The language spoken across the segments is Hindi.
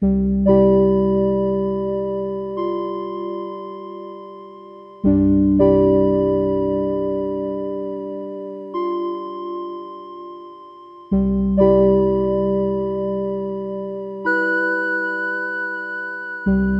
thank mm -hmm. you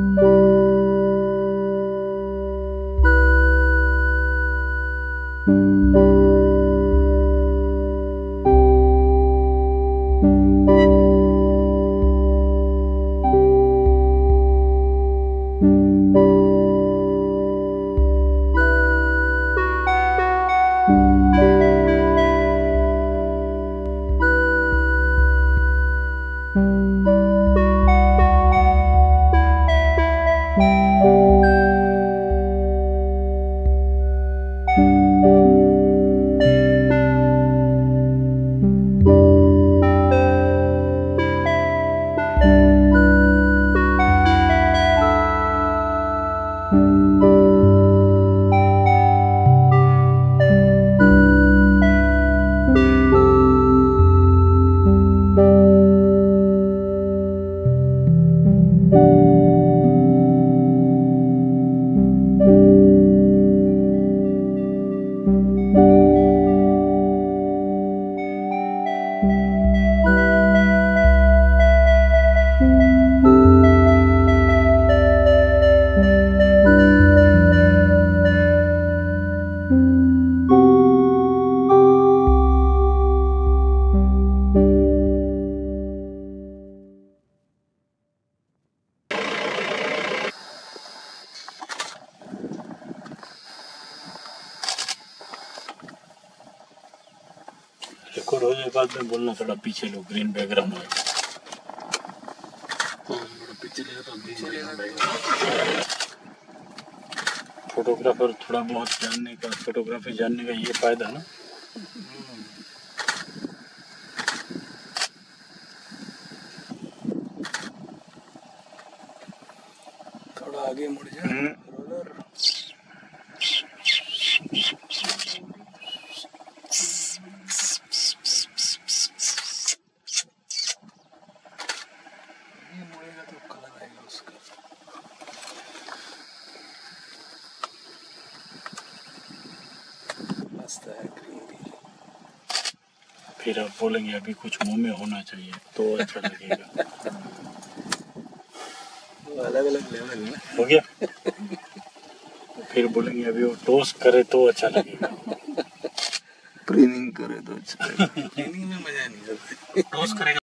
record हो जाए बाद में बोलना थोड़ा पीछे लो ग्रीन बैकग्राउंड में। फोटोग्राफर थोड़ा बहुत जानने का फोटोग्राफी जानने का ये फ़ायदा ना। थोड़ा आगे मुड़ जा हम्म। रोलर मस्त है ग्रीनरी फिर आप बोलेंगे अभी कुछ मुँह में होना चाहिए तो अच्छा लगेगा। अलग अलग लेवल है। हो गया? फिर बोलेंगे अभी वो टोस्ट करे तो अच्छा लगेगा। प्रीनिंग करे तो अच्छा प्रीनिंग में मज़ा नहीं आता टोस्ट करेगा